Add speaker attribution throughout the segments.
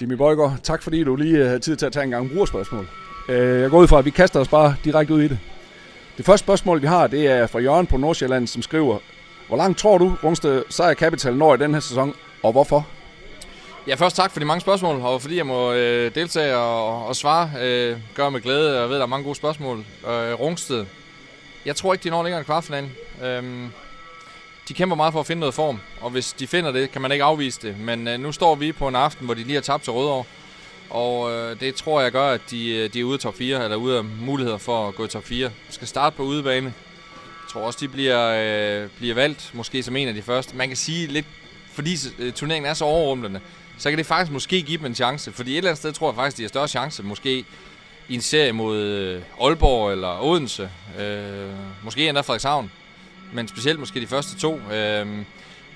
Speaker 1: Jimmy Bøjgaard, tak fordi du lige øh, havde tid til at tage en gang brugerspørgsmål. Øh, jeg går ud fra, at vi kaster os bare direkte ud i det. Det første spørgsmål, vi har, det er fra Jørgen på Nordsjælland, som skriver, hvor langt tror du, Rungsted Sejr Capital når i den her sæson, og hvorfor?
Speaker 2: Ja, først tak for de mange spørgsmål, og fordi jeg må øh, deltage og, og svare, øh, gør med glæde. Jeg ved, der er mange gode spørgsmål. Øh, Rungsted, jeg tror ikke, de når længere end kvartfinalen. Øh, de kæmper meget for at finde noget form, og hvis de finder det, kan man ikke afvise det. Men øh, nu står vi på en aften, hvor de lige har tabt til Rødovre, og øh, det tror jeg gør, at de, øh, de er ude af top 4, eller ude af muligheder for at gå i top 4. De skal starte på udebane. Jeg tror også, de bliver, øh, bliver valgt, måske som en af de første. Man kan sige lidt, fordi øh, turneringen er så overrumlende, så kan det faktisk måske give dem en chance. Fordi et eller andet sted tror jeg faktisk, de har større chance, måske i en serie mod øh, Aalborg eller Odense. Øh, måske endda Frederikshavn. Men specielt måske de første to. Øh,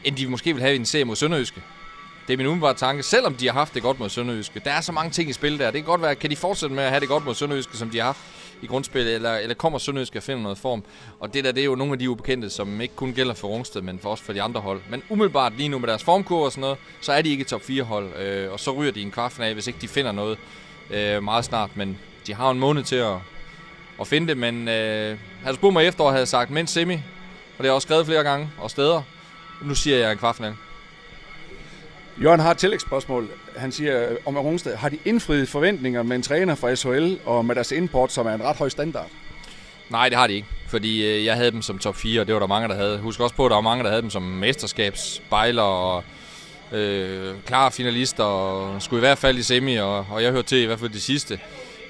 Speaker 2: end de måske vil have i en serie mod Sønderjyske. Det er min umiddelbare tanke, selvom de har haft det godt mod Sønderjyske. Der er så mange ting i spil der. Det kan godt være, kan de fortsætte med at have det godt mod Sønderjyske, som de har haft i grundspillet, eller, eller kommer Sønderjyske at finde noget form. Og det der, det er jo nogle af de ubekendte, som ikke kun gælder for Rungsted, men for også for de andre hold. Men umiddelbart lige nu med deres formkurve og sådan noget, så er de ikke top 4 hold, øh, og så ryger de i en kvartfinal, hvis ikke de finder noget øh, meget snart. Men de har en måned til at, at finde det, men øh, havde du spurgt mig efter, havde jeg sagt men semi, og det har jeg også skrevet flere gange og steder. Nu siger jeg en kvartfinal.
Speaker 1: Jørgen har et tillægsspørgsmål. Han siger om Rungsted, har de indfriet forventninger med en træner fra SHL og med deres import, som er en ret høj standard?
Speaker 2: Nej, det har de ikke. Fordi øh, jeg havde dem som top 4, og det var der mange, der havde. Husk også på, at der var mange, der havde dem som mesterskabsbejler og øh, klare finalister, og skulle i hvert fald i semi, og, og jeg hørte til i hvert fald de sidste.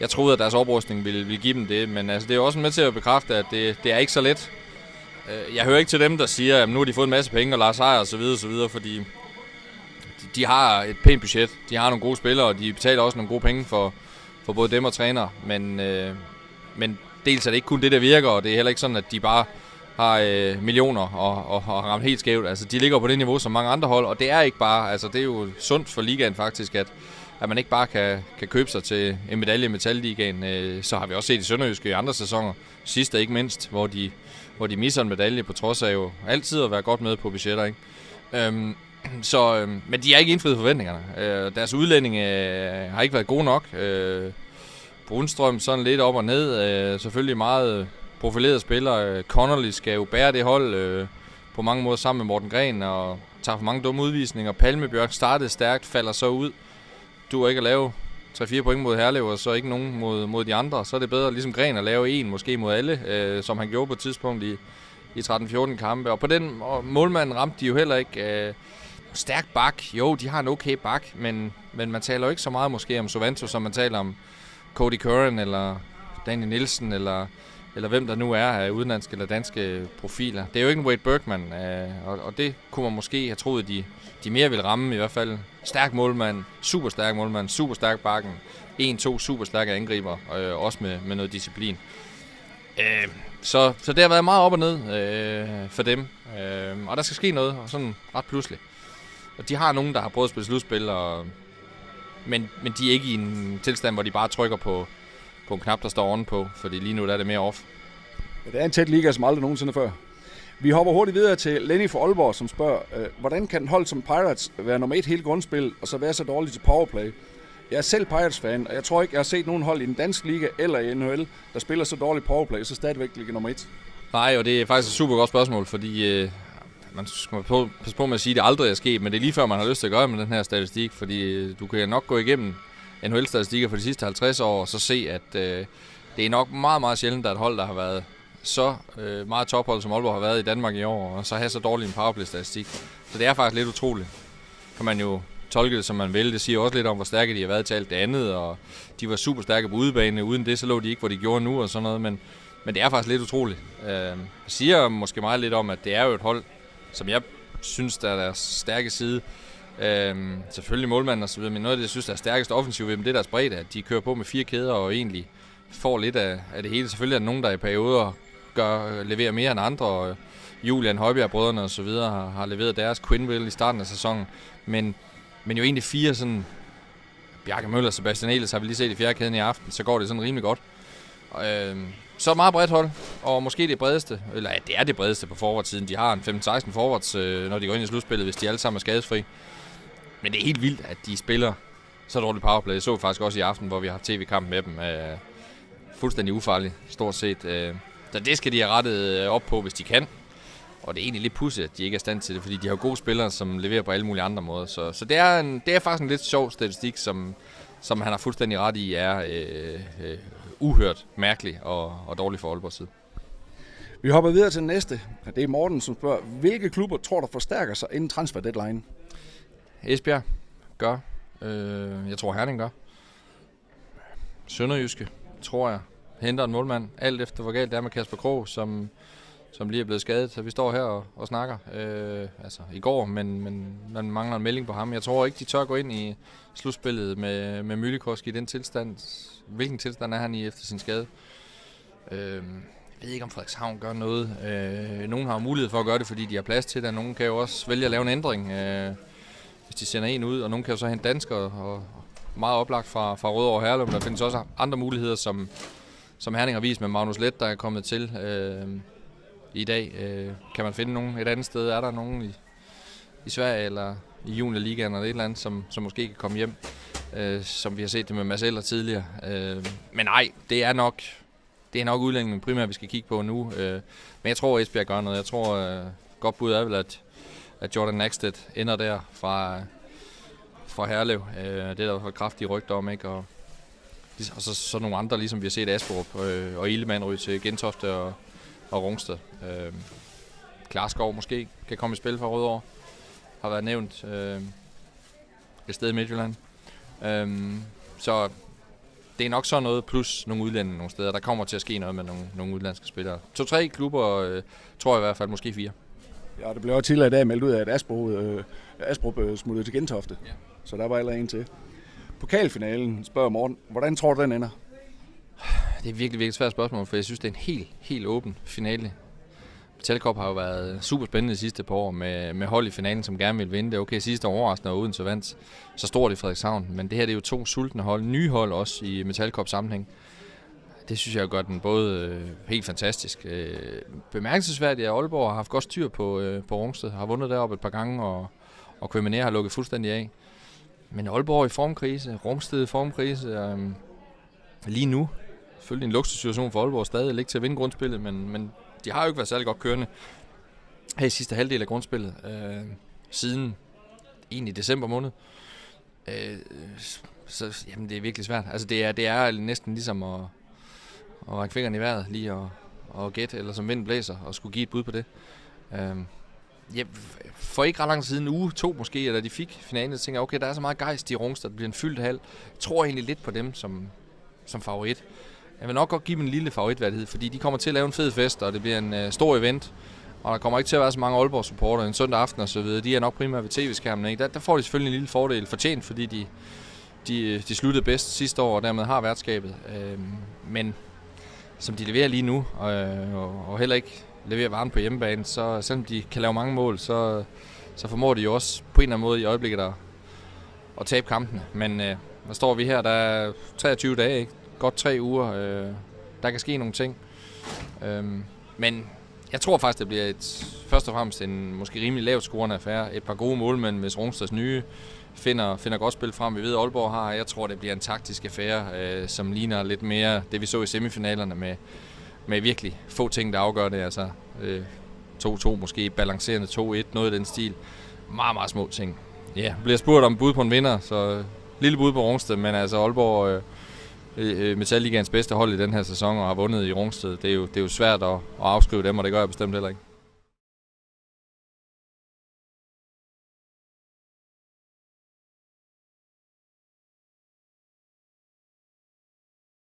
Speaker 2: Jeg troede, at deres oprustning ville, ville give dem det, men altså, det er også med til at bekræfte, at det, det er ikke så let. Øh, jeg hører ikke til dem, der siger, at nu har de fået en masse penge og Lars Ejer og så videre, så videre, fordi de har et pænt budget. De har nogle gode spillere, og de betaler også nogle gode penge for, for både dem og træner. Men, øh, men dels er det ikke kun det, der virker, og det er heller ikke sådan, at de bare har øh, millioner og, og, og ramt helt skævt. Altså, de ligger på det niveau som mange andre hold, og det er ikke bare, altså det er jo sundt for ligaen faktisk, at, at man ikke bare kan, kan købe sig til en medalje i Metalligaen. Øh, så har vi også set i Sønderjyske i andre sæsoner, sidste ikke mindst, hvor de, hvor de misser en medalje på trods af jo altid at være godt med på budgetter. Ikke? Øhm, så, øhm, men de har ikke indfriet forventningerne. Øh, deres udlændinge øh, har ikke været gode nok. Øh, Brunstrøm sådan lidt op og ned. Øh, selvfølgelig meget profilerede spillere. Øh, Connolly skal jo bære det hold øh, på mange måder sammen med Morten Gren og tager for mange dumme udvisninger. Palmebjørk startede stærkt, falder så ud. Du er ikke at lave 3-4 point mod Herlev, og så ikke nogen mod, mod de andre. Så er det bedre ligesom Gren at lave en, måske mod alle, øh, som han gjorde på et tidspunkt i, i 13-14 kampe. Og på den og målmanden ramte de jo heller ikke. Øh, stærk bak. Jo, de har en okay bak, men, men man taler jo ikke så meget måske om Sovanto, som man taler om Cody Curran eller Daniel Nielsen eller, eller hvem der nu er af udenlandske eller danske profiler. Det er jo ikke en Wade Bergman, øh, og, og det kunne man måske have troet, de, de mere ville ramme i hvert fald. Stærk målmand, super stærk målmand, super stærk bakken, en-to super stærke angriber, øh, også med, med noget disciplin. Øh, så, så det har været meget op og ned øh, for dem, øh, og der skal ske noget, og sådan ret pludselig. Og de har nogen, der har prøvet at spille slutspil, og, men, men de er ikke i en tilstand, hvor de bare trykker på, på en knap, der står on på, fordi lige nu der er det mere off.
Speaker 1: Ja, det er en tæt liga, som aldrig nogensinde før. Vi hopper hurtigt videre til Lenny fra Aalborg, som spørger, øh, hvordan kan en hold som Pirates være nummer et hele grundspil, og så være så dårlig til powerplay? Jeg er selv Pirates-fan, og jeg tror ikke, jeg har set nogen hold i den danske liga eller i NHL, der spiller så dårligt powerplay, så stadigvæk ligger nummer et.
Speaker 2: Nej, og det er faktisk et super godt spørgsmål, fordi øh, man skal på, passe på med at sige, at det aldrig er sket, men det er lige før, man har lyst til at gøre med den her statistik, fordi øh, du kan nok gå igennem NHL-statistikker for de sidste 50 år, så se, at øh, det er nok meget, meget sjældent, at et hold, der har været så øh, meget tophold, som Aalborg har været i Danmark i år, og så have så dårlig en powerplay-statistik. Så det er faktisk lidt utroligt. Kan man jo tolke det, som man vil. Det siger også lidt om, hvor stærke de har været til alt det andet, og de var super stærke på udebane. Uden det, så lå de ikke, hvor de gjorde nu og sådan noget, men, men det er faktisk lidt utroligt. Øh, siger måske meget lidt om, at det er jo et hold, som jeg synes, der er deres stærke side. Øhm, selvfølgelig målmanden og så videre, men noget af det, jeg synes, der er stærkest offensivt ved dem, det er deres bredde, at de kører på med fire kæder og egentlig får lidt af, af det hele. Selvfølgelig er der nogen, der i perioder gør, leverer mere end andre, og Julian Højbjerg brødrene og så videre har, har leveret deres Quinville i starten af sæsonen, men, men jo egentlig fire sådan, Bjarke Møller og Sebastian Ehlers har vi lige set i fjerde kæden i aften, så går det sådan rimelig godt. Og, øhm, så meget bredt hold, og måske det bredeste, eller ja, det er det bredeste på forwardsiden. De har en 15-16 forwards, øh, når de går ind i slutspillet, hvis de alle sammen er skadesfri. Men det er helt vildt, at de spiller så dårligt powerplay. Det så vi faktisk også i aften, hvor vi har tv-kamp med dem. Øh, fuldstændig ufarlig, stort set. Øh, så det skal de have rettet øh, op på, hvis de kan. Og det er egentlig lidt pudsigt, at de ikke er stand til det, fordi de har gode spillere, som leverer på alle mulige andre måder. Så, så det, er en, det er faktisk en lidt sjov statistik, som, som han har fuldstændig ret i, er øh, øh, uhørt, mærkelig og, og dårlig for Aalborg side.
Speaker 1: Vi hopper videre til den næste. Det er Morten, som spørger, hvilke klubber tror du forstærker sig inden transfer deadline?
Speaker 2: Esbjerg gør. Øh, jeg tror Herning gør. Sønderjyske, tror jeg, henter en målmand. Alt efter hvor galt det er med Kasper Krog, som, som lige er blevet skadet. Så vi står her og, og snakker. Øh, altså i går, men, men man mangler en melding på ham. Jeg tror ikke, de tør gå ind i slutspillet med, med Mylikoski i den tilstand. Hvilken tilstand er han i efter sin skade? Øh, jeg ved ikke, om Frederikshavn gør noget. Øh, nogen har mulighed for at gøre det, fordi de har plads til det. Nogen kan jo også vælge at lave en ændring, øh, hvis de sender en ud. Og nogen kan jo så hente dansker og meget oplagt fra, fra Rødovre og Herlum. Der findes også andre muligheder, som, som Herning har vist med Magnus Let, der er kommet til øh, i dag. Øh, kan man finde nogen et andet sted? Er der nogen i, i Sverige eller i Juniorligaen eller et eller andet, som, som måske kan komme hjem? Øh, som vi har set det med Marcel og tidligere. Øh, men nej, det er nok det er nok udlændingen primært, vi skal kigge på nu. Øh, men jeg tror, at Esbjerg gør noget. Jeg tror, øh, godt bud er vel, at, at Jordan Nagsted ender der fra, fra Herlev. Øh, det er der var kraftige rygter om, ikke? Og, og så, så nogle andre, ligesom vi har set Asborg øh, og Ilemand ryge til Gentofte og, og Rungsted. Øh, Klarskov måske kan komme i spil fra Rødovre. Har været nævnt øh, et sted i Midtjylland. Øh, så det er nok sådan noget, plus nogle udlændinge nogle steder. Der kommer til at ske noget med nogle, nogle udlandske spillere. To-tre klubber, øh, tror jeg i hvert fald, måske fire.
Speaker 1: Ja, det blev også tidligere i dag meldt ud af, at Asbro, øh, Asbro øh, smuttede til Gentofte. Ja. Så der var eller en til. Pokalfinalen, spørger Morten, hvordan tror du, den ender?
Speaker 2: Det er virkelig, virkelig svært spørgsmål, for jeg synes, det er en helt, helt åben finale. Metalkop har jo været super spændende de sidste par år med, med hold i finalen, som gerne vil vinde det. Okay, sidste år overraskende og uden så vandt så stort i Frederikshavn, men det her det er jo to sultne hold, nye hold også i Metalkop sammenhæng. Det synes jeg gør den både øh, helt fantastisk. Øh, bemærkelsesværdigt, at Aalborg har haft godt styr på, øh, på Rungsted, har vundet deroppe et par gange, og, og København har lukket fuldstændig af. Men Aalborg i formkrise, Rungsted i formkrise, øh, lige nu, selvfølgelig en luksussituation for Aalborg stadig, ikke til at vinde grundspillet, men, men de har jo ikke været særlig godt kørende her i sidste halvdel af grundspillet, øh, siden egentlig december måned. Øh, så jamen, det er virkelig svært. Altså, det er, det er næsten ligesom at, at række fingrene i vejret lige og, og gætte, eller som vind blæser, og skulle give et bud på det. Øh, ja, for ikke ret lang tid siden, uge to måske, eller de fik finalen, så tænker jeg, okay, der er så meget gejst i Rungsted, der bliver en fyldt hal. Jeg tror egentlig lidt på dem som, som favorit. Jeg vil nok godt give dem en lille favoritværdighed, fordi de kommer til at lave en fed fest, og det bliver en øh, stor event. Og der kommer ikke til at være så mange Aalborg supporter en søndag aften og så videre. De er nok primært ved tv-skærmen. Ikke? Der, der får de selvfølgelig en lille fordel fortjent, fordi de, de, øh, de sluttede bedst sidste år og dermed har værtskabet. Øh, men som de leverer lige nu, og, og, og heller ikke leverer varen på hjemmebane, så selvom de kan lave mange mål, så, så formår de jo også på en eller anden måde i øjeblikket at, at tabe kampene. Men øh, hvad står vi her, der er 23 dage, ikke? Godt tre uger. Øh, der kan ske nogle ting. Øh, men jeg tror faktisk, det bliver et, først og fremmest en måske rimelig lavt scorende affære. Et par gode målmænd, hvis Rungstads nye finder, finder godt spil frem. Vi ved, Aalborg har. Jeg tror, det bliver en taktisk affære, øh, som ligner lidt mere det, vi så i semifinalerne med, med virkelig få ting, der afgør det. Altså øh, 2-2, måske balancerende 2-1, noget i den stil. Meget, meget små ting. Ja, yeah. bliver spurgt om bud på en vinder, så lille bud på Rungsted, men altså Aalborg... Øh, Øh, øh, Metalligaens bedste hold i den her sæson og har vundet i Rungsted. Det er jo, det er jo svært at, at afskrive dem, og det gør jeg bestemt heller ikke.